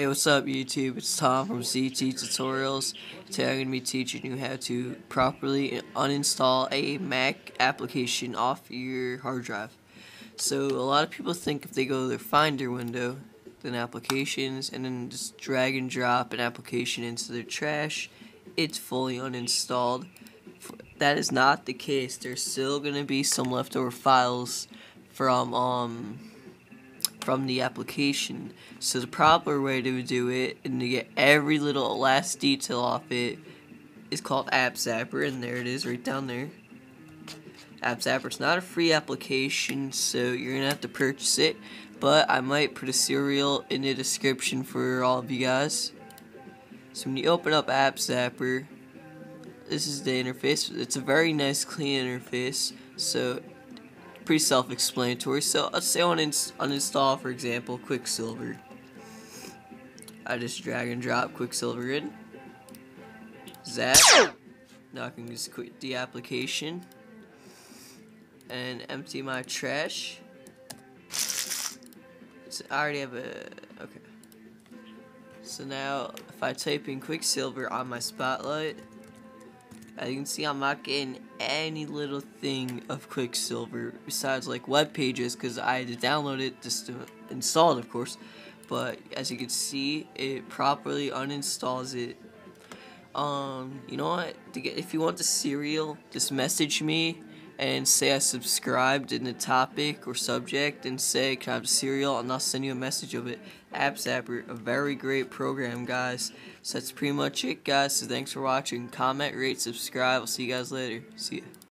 Hey, what's up YouTube? It's Tom from CT Tutorials. Today I'm going to be teaching you how to properly uninstall a Mac application off your hard drive. So a lot of people think if they go to their Finder window, then applications, and then just drag and drop an application into their trash, it's fully uninstalled. That is not the case. There's still going to be some leftover files from um from the application. So the proper way to do it and to get every little last detail off it is called App Zapper, and there it is right down there. App. It's not a free application, so you're gonna have to purchase it. But I might put a serial in the description for all of you guys. So when you open up App Zapper, this is the interface. It's a very nice, clean interface. So pretty self-explanatory. So let's say I want to uninstall, for example, Quicksilver. I just drag and drop Quicksilver in. Zap. Now I can just quit the application and empty my trash. So I already have a okay. So now if I type in Quicksilver on my spotlight, as you can see, I'm not getting any little thing of Quicksilver besides like web pages because I had to download it just to install it, of course. But as you can see, it properly uninstalls it. Um, you know what? Get if you want the serial, just message me and say I subscribed in the topic or subject and say can I have serial and I'll send you a message of it. App a very great program guys. So that's pretty much it guys. So thanks for watching. Comment, rate, subscribe. I'll see you guys later. See ya.